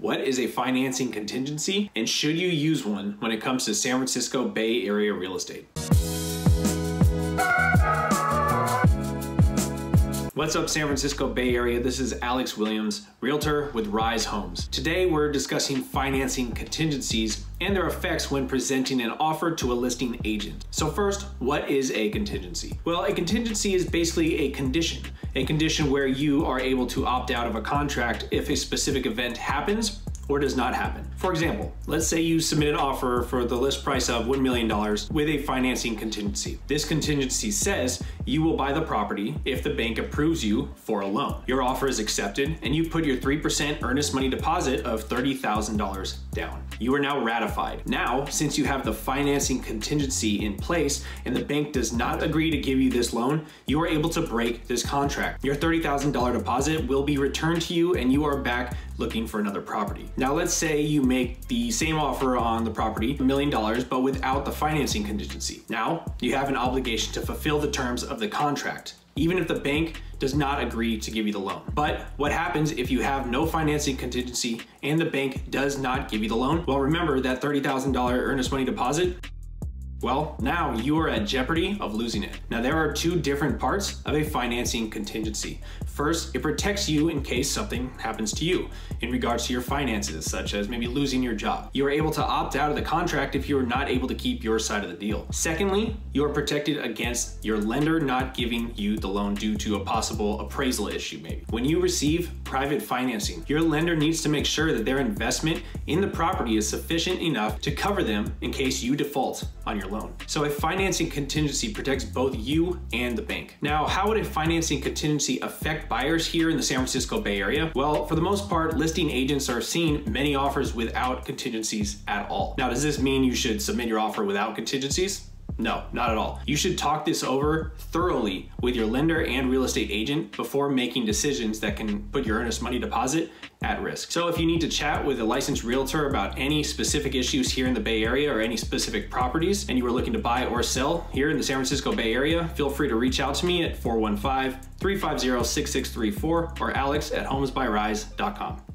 What is a financing contingency and should you use one when it comes to San Francisco Bay Area real estate? What's up, San Francisco Bay Area? This is Alex Williams, Realtor with Rise Homes. Today, we're discussing financing contingencies and their effects when presenting an offer to a listing agent. So, first, what is a contingency? Well, a contingency is basically a condition, a condition where you are able to opt out of a contract if a specific event happens or does not happen. For example, let's say you submit an offer for the list price of $1 million with a financing contingency. This contingency says you will buy the property if the bank approves you for a loan. Your offer is accepted and you put your 3% earnest money deposit of $30,000 down. You are now ratified. Now, since you have the financing contingency in place and the bank does not agree to give you this loan, you are able to break this contract. Your $30,000 deposit will be returned to you and you are back looking for another property. Now let's say you make the same offer on the property, a million dollars, but without the financing contingency. Now you have an obligation to fulfill the terms of the contract even if the bank does not agree to give you the loan. But what happens if you have no financing contingency and the bank does not give you the loan? Well, remember that $30,000 earnest money deposit well, now you are at jeopardy of losing it. Now, there are two different parts of a financing contingency. First, it protects you in case something happens to you in regards to your finances, such as maybe losing your job. You are able to opt out of the contract if you are not able to keep your side of the deal. Secondly, you are protected against your lender not giving you the loan due to a possible appraisal issue, maybe. When you receive private financing, your lender needs to make sure that their investment in the property is sufficient enough to cover them in case you default on your loan. So a financing contingency protects both you and the bank. Now, how would a financing contingency affect buyers here in the San Francisco Bay Area? Well, for the most part, listing agents are seeing many offers without contingencies at all. Now, does this mean you should submit your offer without contingencies? No, not at all. You should talk this over thoroughly with your lender and real estate agent before making decisions that can put your earnest money deposit at risk. So if you need to chat with a licensed realtor about any specific issues here in the Bay Area or any specific properties and you are looking to buy or sell here in the San Francisco Bay Area, feel free to reach out to me at 415 350 6634 or alex at homesbyrise.com.